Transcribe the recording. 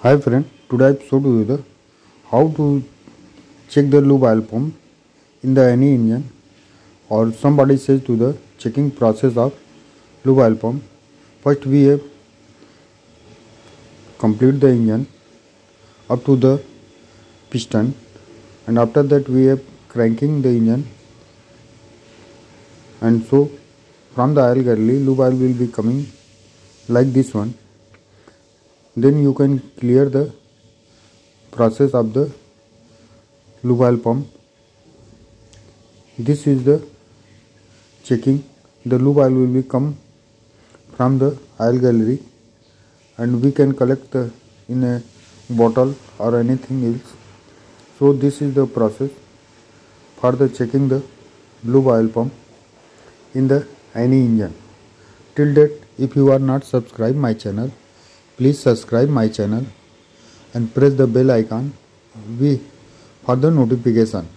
Hi friend, today I showed you the how to check the lube oil pump in the any engine or somebody says to the checking process of lube oil pump. First we have complete the engine up to the piston and after that we have cranking the engine and so from the oil galley lube oil will be coming like this one then you can clear the process of the lube oil pump. This is the checking. The lube oil will be come from the oil gallery and we can collect the in a bottle or anything else. So this is the process for the checking the lube oil pump in the any engine. Till date if you are not subscribed my channel please subscribe my channel and press the bell icon. For the notification